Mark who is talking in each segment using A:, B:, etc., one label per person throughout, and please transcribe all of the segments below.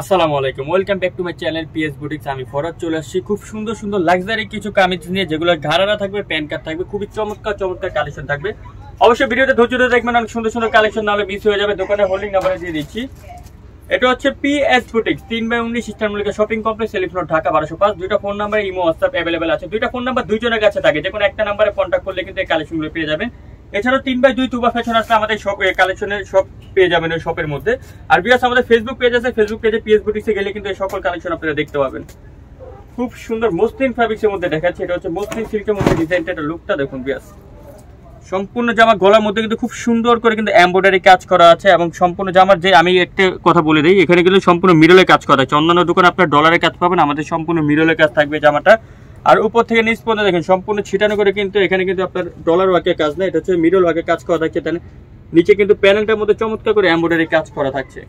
A: আসসালামু আলাইকুম। Welcome back to my channel P S boutiques আমি ফরাদ চলে আসছি। খুব সুন্দর সুন্দর লাক্সারি কিছু কামিজ নিয়ে, যেগুলো ঘাড়ারা থাকবে, প্যান কার্ড থাকবে, খুবই চমৎকার চমৎকার কালেকশন থাকবে। অবশ্যই ভিডিওতে ধৈর্য ধরে দেখবেন, অনেক সুন্দর সুন্দর কালেকশন নাহলে মিস হয়ে যাবে। দোকানে হোল্ডিং নাম্বারে দিয়ে দিচ্ছি। এটা হচ্ছে পিএস বুটিক্স তিন বাই উনিশ ইস্টার মল্লিকা শপিং কমপ্লেক্স সেলিফ্লোর ঢাকা, বারোশো পাঁচ। দুইটা phone number Imo WhatsApp available আছে। দুইটা ফোন নাম্বার দুইজনের কাছে থাকে। যে কোনো একটা নাম্বারে কন্ট্যাক্ট করলে কিন্তু এই কালেকশনগুলো পেয়ে যাবেন। এছাড়াও তিন বাই দুই তুবা ফ্যাশন আসলে আমাদের শপ কালেকশনের সব পেয়ে যাবেন ওই শপের মধ্যে। আর বিয়াস আমাদের ফেসবুক পেজ আছে ফেসবুক পেজে পিএস গেলে কিন্তু এই সকল কালেকশন আপনারা দেখতে পাবেন। খুব সুন্দর মসলিন ফ্যাব্রিক্সের মধ্যে দেখাচ্ছে, এটা হচ্ছে মসলিন সিল্কের মধ্যে ডিজাইনটা এটা লুকটা দেখুন বিয়াস সম্পূর্ণ জামা গলার মধ্যে কিন্তু খুব সুন্দর করে কিন্তু এমব্রয়ডারি কাজ করা আছে এবং সম্পূর্ণ জামার যে আমি একটা কথা বলে দিই, এখানে কিন্তু সম্পূর্ণ মিরলে কাজ করা আছে। অন্যান্য দোকানে আপনার ডলারের কাজ পাবেন, আমাদের সম্পূর্ণ মিরলে কাজ থাকবে জামাটা। আর উপর থেকে নিচ পর্যন্ত দেখেন, সম্পূর্ণ ছিটানো করে কিন্তু এখানে কিন্তু আপনার ডলার ওয়ার্কের কাজ না এটা হচ্ছে মিডল ওয়ার্কের কাজ করা থাকছে। তাহলে নিচে কিন্তু প্যানেলটার মধ্যে চমৎকার করে এমব্রয়ডারি কাজ করা থাকছে।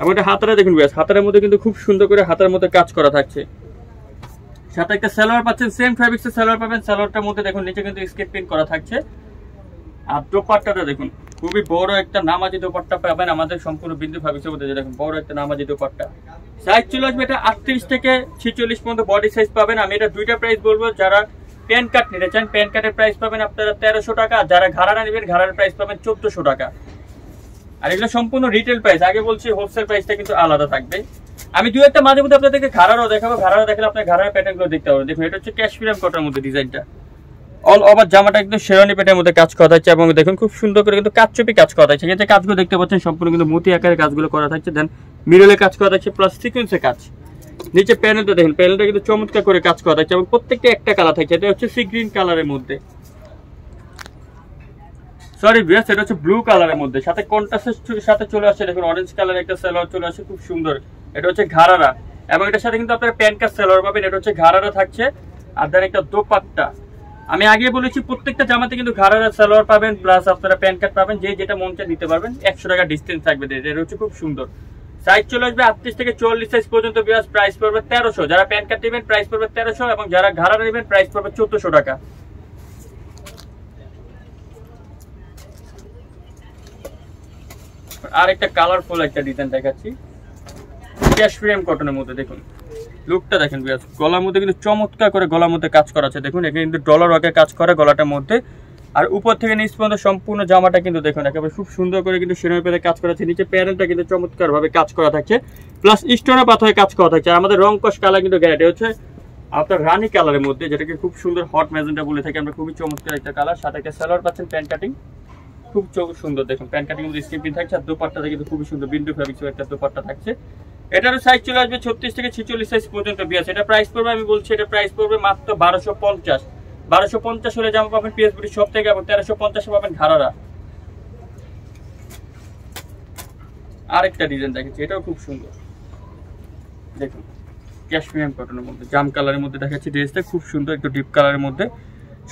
A: এবং এটা হাতারা দেখুন ব্যাস হাতারের মধ্যে কিন্তু খুব সুন্দর করে হাতার মধ্যে কাজ করা থাকছে। সাথে একটা সালোয়ার পাচ্ছেন সেম ফ্যাব্রিক্সের সালোয়ার পাবেন, সালোয়ারটার মধ্যে দেখুন, নিচে কিন্তু স্কেপ প্রিন্ট করা থাকছে। আর দোপাট্টাটা দেখুন, খুবই বড় একটা নামাজি দোপাট্টা পাবেন আমাদের সম্পূর্ণ বিন্দু ফ্যাব্রিক্সের মধ্যে দেখুন, বড় একটা নামাজি দোপাট্টা। সাইজ চলে আসবে এটা আটত্রিশ থেকে ছিচল্লিশ পর্যন্ত বডি সাইজ পাবেন। আমি এটা দুইটা প্রাইস বলব। যারা প্যান কার্ড নিতে চান প্যান কার্ডের প্রাইস পাবেন আপনারা তেরোশো টাকা। যারা ঘাড়ারা নেবেন, ঘাড়ার প্রাইস পাবেন চোদ্দশো টাকা। আর এগুলো সম্পূর্ণ রিটেল প্রাইস আগে বলছি হোলসেল প্রাইসটা কিন্তু আলাদা থাকবে। আমি দু একটা মাঝে মধ্যে আপনাদেরকে ঘাড়ারও দেখাবো। ঘাড়ারও দেখালে আপনার ঘাড়ার প্যাটার্নগুলো দেখতে পাবেন দেখুন, এটা হচ্ছে ক্যাশমিরাম কটার মধ্যে ডিজাইনটা অল ওভার জামাটা একদম শেরানি পেটের মধ্যে কাজ করা থাকছে এবং দেখুন, খুব সুন্দর করে কিন্তু কাচচুপি কাজ করা থাকছে যে কাজগুলো দেখতে পাচ্ছেন, সম্পূর্ণ কিন্তু মতি আকারে কাজগুলো করা থাকছে। দেন মিরলে কাজ করা থাকছে প্লাস সিকুয়েন্সে কাজ। নিচে প্যানেলটা দেখেন প্যানেলটা কিন্তু চমৎকার করে কাজ করা থাকছে এবং প্রত্যেকটা একটা কালার থাকছে, এটা হচ্ছে সি গ্রিন কালারের মধ্যে। সরি বিয়াস এটা হচ্ছে ব্লু কালারের মধ্যে। সাথে কন্ট্রাস্টের সাথে চলে আসছে, দেখুন অরেঞ্জ কালার একটা সালোয়ার চলে আসছে, খুব সুন্দর। এটা হচ্ছে ঘাড়ারা। এবং এটার সাথে কিন্তু আপনারা প্যান্ট কাজ সালোয়ার পাবেন, এটা হচ্ছে ঘাড়ারা থাকছে। আর দেন একটা দোপাট্টা। আমি আগে বলেছি, প্রত্যেকটা জামাতে কিন্তু ঘাড়ারা সালোয়ার পাবেন প্লাস আপনারা প্যান্ট কার্ড পাবেন, যে যেটা মন চায় নিতে পারবেন। একশো টাকা ডিস্টেন্স থাকবে, এটা হচ্ছে খুব সুন্দর। সাইজ চলে আসবে আটত্রিশ থেকে চল্লিশ সাইজ পর্যন্ত বিয়াস প্রাইস পড়বে তেরোশো। যারা প্যান্ট কার্ড নেবেন প্রাইস পড়বে তেরোশো এবং যারা ঘাড়ারা নেবেন প্রাইস পড়বে চোদ্দশো টাকা। আর একটা কালারফুল একটা ডিজাইন দেখাচ্ছি কটনের মধ্যে, দেখুন। লুকটা দেখেন গলার মধ্যে কিন্তু চমৎকার করে গলার মধ্যে কাজ করা আছে। দেখুন, এখানে কিন্তু ডলার ওয়ার্কে কাজ করে গলাটার মধ্যে। আর উপর থেকে নিচ পর্যন্ত সম্পূর্ণ জামাটা কিন্তু দেখুন, একেবারে খুব সুন্দর করে কিন্তু সেরকম পেতে কাজ করা আছে। নিচে প্যারেলটা কিন্তু চমৎকার ভাবে কাজ করা থাকছে। প্লাস স্টোনের পাথরে কাজ করা থাকছে। আর আমাদের রং কালার কিন্তু গ্যারান্টি হচ্ছে আপনার রানি কালারের মধ্যে, যেটাকে খুব সুন্দর হট ম্যাজেন্টা বলে থাকি আমরা, খুবই চমৎকার একটা কালার সাথে একটা সালোয়ার পাচ্ছেন প্যান্ট কাটিং খুব সুন্দর দেখুন প্যান্ট কাটিং মধ্যে স্ক্রিপিং থাকছে। আর দোপাট্টাতে কিন্তু খুবই সুন্দর বিন্দু ফ্যাব্রিক্স একটা দোপাট্টা থাকছে। এটারও সাইজ চলে আসবে ছত্রিশ থেকে ছিচল্লিশ সাইজ পর্যন্ত বিয়াস এটা প্রাইস পড়বে, আমি বলছি এটা প্রাইস পড়বে মাত্র বারোশো পঞ্চাশ। বারোশো পঞ্চাশ হলে জামা পাবেন পিএস বুটি সব থেকে এবং তেরোশো পঞ্চাশে পাবেন ঘাড়ারা। আরেকটা ডিজাইন দেখেছি এটাও খুব সুন্দর। দেখুন ক্যাশমিয়াম কটনের মধ্যে, জাম কালারের মধ্যে দেখাচ্ছি ড্রেসটা খুব সুন্দর, একটু ডিপ কালারের মধ্যে।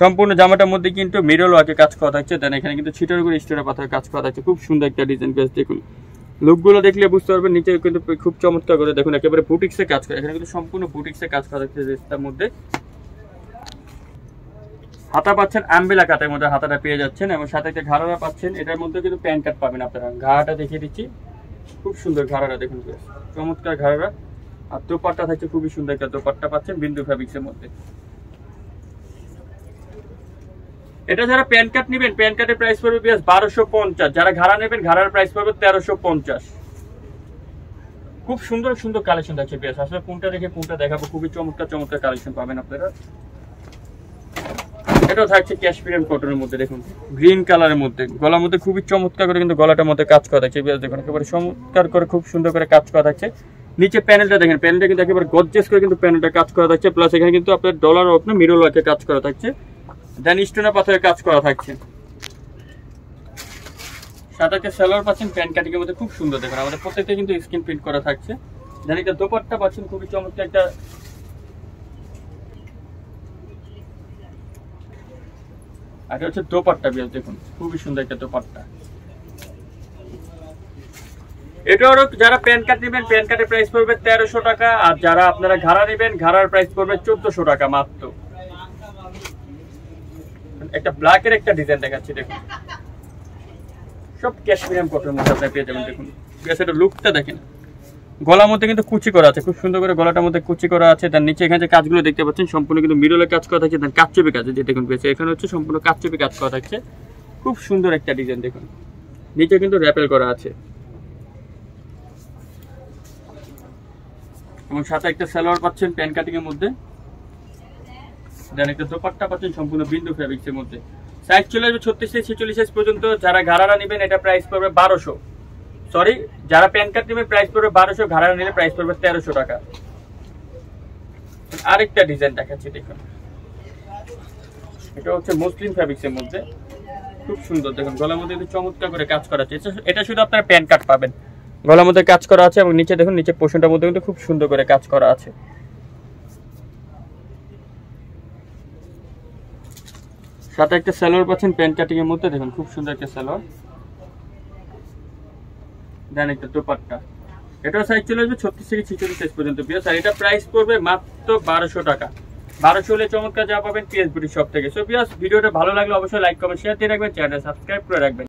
A: সম্পূর্ণ জামাটার মধ্যে কিন্তু মিরল ওয়ার্কে কাজ করা থাকছে। দেন এখানে কিন্তু ছিটার করে স্টোরের পাথরের কাজ করা থাকছে। খুব সুন্দর একটা ডিজাইন বেশ দেখুন। লুকগুলো দেখলে বুঝতে পারবেন, নিচে কিন্তু খুব চমৎকার করে, দেখুন, একেবারে বুটিক্সে কাজ করে, এখানে কিন্তু সম্পূর্ণ বুটিক্সে কাজ করা থাকছে ড্রেসটার মধ্যে। হাতা পাচ্ছেন আম্বেলা কাটের মধ্যে হাতাটা পেয়ে যাচ্ছেন এবং সাথে একটা ঘাড়ারা পাচ্ছেন। এটার মধ্যে কিন্তু প্যান্ট কাট পাবেন আপনারা। ঘাড়াটা দেখিয়ে দিচ্ছি। খুব সুন্দর ঘাড়ারা দেখুন চমৎকার ঘাড়ারা। আর দোপাট্টা থাকছে, খুবই সুন্দর একটা দোপাট্টা পাচ্ছেন বিন্দু ফ্যাব্রিক্সের মধ্যে। এটা যারা প্যান কার্ড নেবেন, প্যান কার্ডের প্রাইস পড়বে বিয়াস বারোশো পঞ্চাশ। যারা ঘাড়া নেবেন, ঘাড়ার প্রাইস পড়বে তেরোশো পঞ্চাশ। খুব সুন্দর সুন্দর কালেকশন থাকছে বিয়াস। আসলে কোনটা দেখে কোনটা দেখাবো, খুবই চমৎকার চমৎকার কালেকশন পাবেন আপনারা। এটাও থাকছে ক্যাশপিরিয়ান কটনের মধ্যে, দেখুন। গ্রিন কালারের মধ্যে। গলার মধ্যে খুবই চমৎকার করে কিন্তু গলাটার মধ্যে কাজ করা থাকছে। দেখুন, একেবারে চমৎকার করে খুব সুন্দর করে কাজ করা থাকছে। নিচে প্যানেলটা দেখেন প্যানেলটা কিন্তু একেবারে গজ্জেস করে কিন্তু প্যানেলটা কাজ করা থাকছে। প্লাস এখানে কিন্তু আপনার ডলার আপনার মিরল ওয়ার্কে কাজ করা থাকছে। দেন স্টোনের পাথরের কাজ করা থাকছে। সাথে একটা সেলোয়ার পাচ্ছেন প্যান্ট কাটিং এর মধ্যে খুব সুন্দর দেখুন। আমাদের প্রত্যেকটা কিন্তু স্ক্রিন প্রিন্ট করা থাকছে। দেন একটা দোপাট্টা পাচ্ছেন, খুবই চমৎকার একটা আর হচ্ছে দোপাট্টা বিয়াস দেখুন, খুবই সুন্দর একটা দোপাট্টা এটারও যারা প্যান কার্ড নেবেন, প্যান কার্ডের প্রাইস পড়বে তেরোশো টাকা, আর যারা আপনারা ঘাড়া নেবেন, ঘাড়ার প্রাইস পড়বে চোদ্দশো টাকা মাত্র। একটা ব্ল্যাকের একটা ডিজাইন দেখাচ্ছি, দেখুন। সব ক্যাশমিয়াম কটনের মধ্যে আপনি পেয়ে যাবেন, দেখুন। এটা লুকটা দেখেন। গলার মধ্যে কিন্তু কুচি করা আছে, খুব সুন্দর করে গলাটার মধ্যে কুচি করা আছে। তার নিচে এখানে যে কাজগুলো দেখতে পাচ্ছেন, সম্পূর্ণ কিন্তু মিডলে কাজ করা থাকছে তার কাচ্চপি কাজ যে দেখুন পেয়েছে। এখানে হচ্ছে সম্পূর্ণ কাচ্চপি কাজ করা থাকছে। খুব সুন্দর একটা ডিজাইন দেখুন। নিচে কিন্তু র্যাপেল করা আছে। এবং সাথে একটা সালোয়ার পাচ্ছেন প্যান কাটিং এর মধ্যে। একটা দোপাট্টা পাচ্ছেন সম্পূর্ণ বিন্দু ফ্যাব্রিক্স এর মধ্যে। সাইজ চলে আসবে ছত্রিশ থেকে ছেচল্লিশ সাইজ পর্যন্ত যারা ঘাড়ারা নেবেন, এটা প্রাইস পড়বে বারোশো। সরি যারা প্যান কার্ড নেবেন প্রাইস পড়বে বারোশো ঘাড়ারা নিলে প্রাইস পড়বে তেরোশো টাকা। আরেকটা ডিজাইন দেখাচ্ছি, দেখুন। এটা হচ্ছে মুসলিম ফ্যাব্রিক্স এর মধ্যে। খুব সুন্দর, দেখুন, গলার মধ্যে চমৎকার করে কাজ করা আছে। এটা শুধু আপনার প্যান কার্ড পাবেন। গলার মধ্যে কাজ করা আছে এবং নিচে দেখুন নিচে পোষণটার মধ্যে কিন্তু খুব সুন্দর করে কাজ করা আছে। সাথে একটা স্যালোয়ার পাচ্ছেন প্যান্ট কাটিং এর মধ্যে, দেখুন, খুব সুন্দর একটা স্যালোয়ার দেন তো দোপাট্টা। এটা সাইজ চলে আসবে ছত্রিশ থেকে ছিচল্লিশ সাইজ পর্যন্ত আর এটা প্রাইস পড়বে মাত্র বারোশো টাকা। বারোশো হলে চমৎকার যা পাবেন পিএস বিউটি শপ থেকে। সো পিওস ভিডিওটা ভালো লাগলে অবশ্যই লাইক কমেন্ট শেয়ার দিয়ে রাখবেন। চ্যানেল সাবস্ক্রাইব করে রাখবেন।